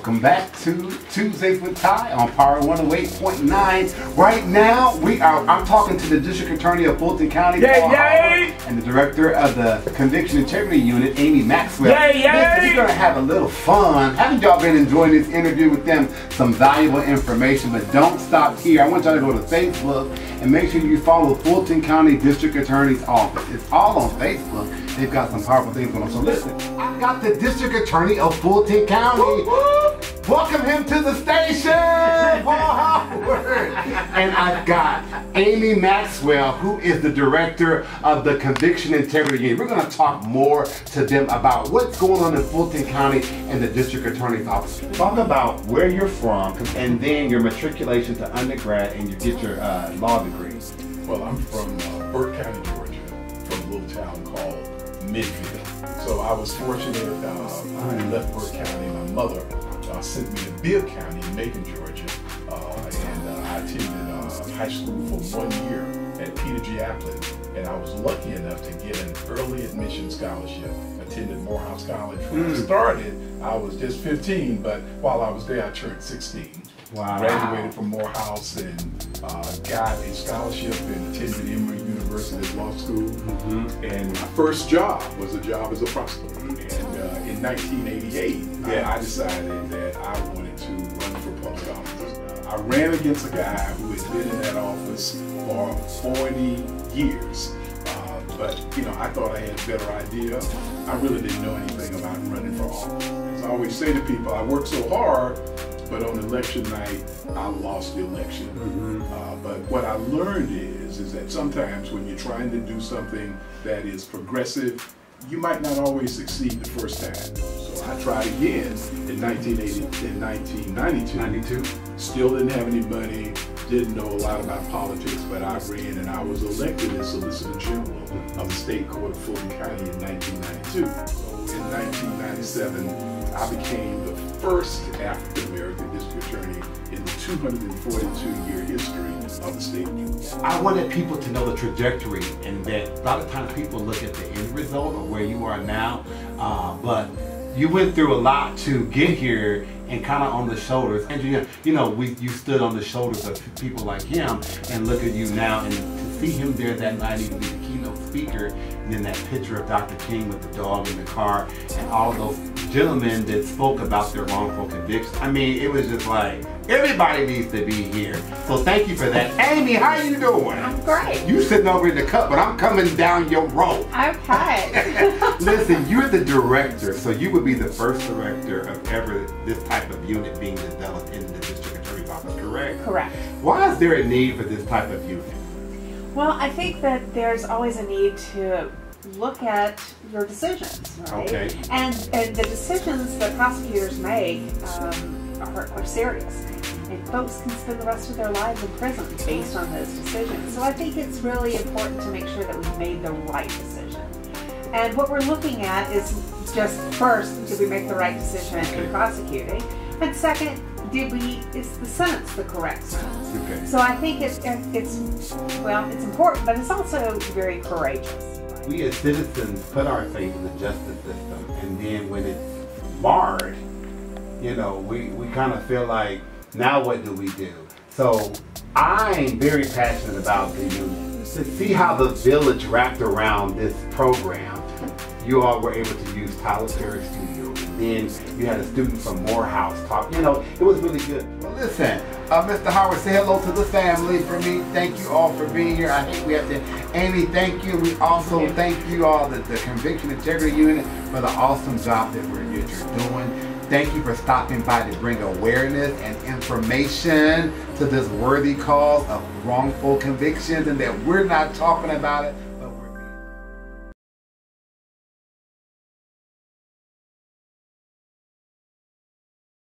Welcome back to Tuesdays with Ty on Power 108.9. Right now, we are. I'm talking to the District Attorney of Fulton County, Yay, yay! And the Director of the Conviction Integrity Unit, Amy Maxwell. Yay, yay! We're gonna have a little fun. Haven't y'all been enjoying this interview with them? Some valuable information, but don't stop here. I want y'all to go to Facebook and make sure you follow Fulton County District Attorney's Office. It's all on Facebook. They've got some powerful things going on. So listen, I've got the District Attorney of Fulton County. Welcome him to the station, Paul. And I've got Amy Maxwell, who is the director of the Conviction Integrity Unit. We're going to talk more to them about what's going on in Fulton County and the District Attorney's Office. Talk about where you're from and then your matriculation to undergrad and you get your uh, law degree. Well, I'm from uh, Burke County, Georgia, from a little town called Midville. So I was fortunate. Uh, I left Burke County. My mother uh, sent me to Bibb County, Macon, Georgia, I attended uh, high school for one year at Peter G. Appling, and I was lucky enough to get an early admission scholarship. Attended Morehouse College. When I started, I was just 15, but while I was there, I turned 16 Wow. graduated from Morehouse and uh, got a scholarship and attended Emory University Law School. And my first job was a job as a prosecutor. And uh, in 1988, Yeah. I, I decided that I wanted to I ran against a guy who had been in that office for 40 years. Uh, but you know, I thought I had a better idea. I really didn't know anything about running for office. As I always say to people, I worked so hard, but on election night, I lost the election. Uh, but what I learned is, is that sometimes when you're trying to do something that is progressive, you might not always succeed the first time. I tried again in 1980, in 1992. 92. Still didn't have any money, didn't know a lot about politics, but I ran and I was elected as Solicitor General of the State Court of Fulton County in 1992. So in 1997, I became the first African American district attorney in the 242-year history of the state. I wanted people to know the trajectory and that a lot of times people look at the end result of where you are now, uh, but you went through a lot to get here and kind of on the shoulders. And you know, you know, we you stood on the shoulders of people like him and look at you now and to see him there that night, even be the keynote speaker, and then that picture of Dr. King with the dog in the car and all those gentlemen that spoke about their wrongful convictions. I mean, it was just like everybody needs to be here. So thank you for that. Amy, how you doing? I'm great. You sitting over in the cup, but I'm coming down your road. Okay. Listen, you're the director, so you would be the first director of ever this type of unit being developed in the district attorney's office, correct? Correct. Why is there a need for this type of unit? Well, I think that there's always a need to look at your decisions, right? Okay. And and the decisions that prosecutors make um, are, are serious. And folks can spend the rest of their lives in prison based on those decisions. So I think it's really important to make sure that we've made the right decision. And what we're looking at is just first, did we make the right decision Okay. in prosecuting? And second, did we, is the sentence the correct sentence? Okay. So I think it's, it's, well, it's important, but it's also very courageous. We as citizens put our faith in the justice system, and then when it's marred, you know, we, we kind of feel like, now what do we do? So I'm very passionate about the unit. To see how the village wrapped around this program, you all were able to use Tyler Perry Studio. And then you had a student from Morehouse talk. You know, it was really good. Well, listen, uh, Mr. Howard, say hello to the family for me. Thank you all for being here. I think we have to. Amy, thank you. We also thank you all, the, the Conviction Integrity Unit, for the awesome job that, we're, that you're doing. Thank you for stopping by to bring awareness and information to this worthy cause of wrongful convictions and that we're not talking about it,